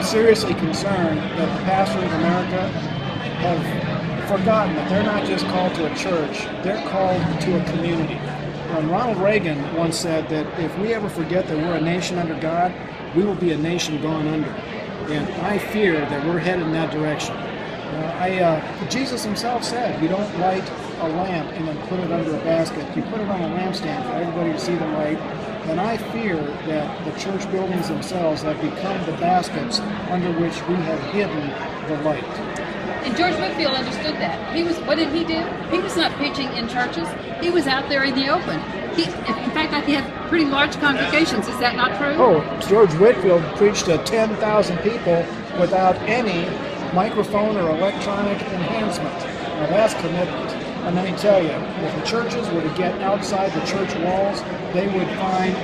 I'm seriously concerned that the pastors of America have forgotten that they're not just called to a church, they're called to a community. Um, Ronald Reagan once said that if we ever forget that we're a nation under God, we will be a nation gone under. And I fear that we're headed in that direction. Uh, I, uh, Jesus himself said, you don't light a lamp and then put it under a basket. You put it on a lampstand for everybody to see the light. And I fear that the church buildings themselves have become the baskets under which we have hidden the light. And George Whitefield understood that. He was. What did he do? He was not preaching in churches. He was out there in the open. He, in fact, I think he had pretty large congregations. Is that not true? Oh, George Whitefield preached to 10,000 people without any microphone or electronic enhancement. Now that's commitment. And let me tell you, if the churches were to get outside the church walls, they would find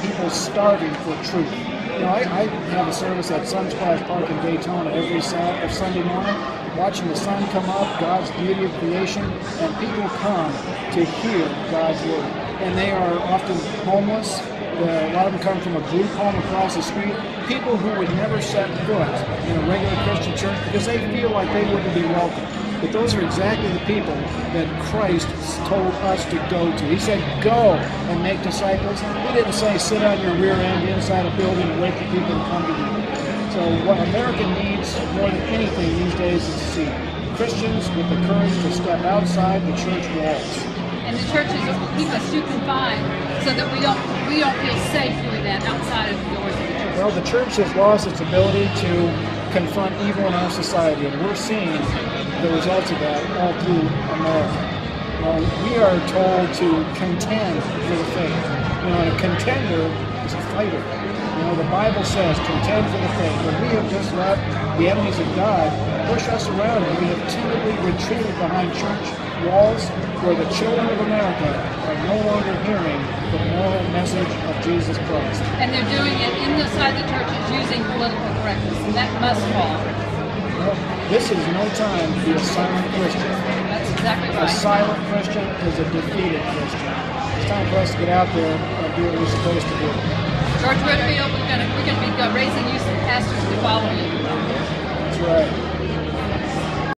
people starving for truth. You know, I, I have a service at Sunsplash Park in Daytona every Sunday morning, watching the sun come up, God's beauty of creation, and people come to hear God's word. And they are often homeless. Uh, a lot of them come from a group home across the street. People who would never set foot in a regular Christian church because they feel like they wouldn't be welcome. But those are exactly the people that Christ told us to go to. He said, Go and make disciples. He didn't say sit on your rear end inside a building and wait for people to come to you. So, what America needs more than anything these days is to see Christians with the courage to step outside the church walls. And the churches keep us too confined so that we don't we don't feel safe doing that outside of the doors of the church. Well, the church has lost its ability to confront evil in our society, and we're seeing the results of that all through America. We are told to contend for the faith. You know, a contender is a fighter. You know, the Bible says contend for the faith. But we have just let the enemies of God push us around, and we have timidly retreated behind church walls where the children of America are no longer hearing the moral message of Jesus Christ. And they're doing it inside the churches using political correctness, and that must fall. Well, this is no time to be a silent Christian. That's exactly right. A silent Christian is a defeated Christian. It's time for us to get out there and do what we're supposed to do. George Whitefield, we're gonna be uh, raising you some pastors to follow you.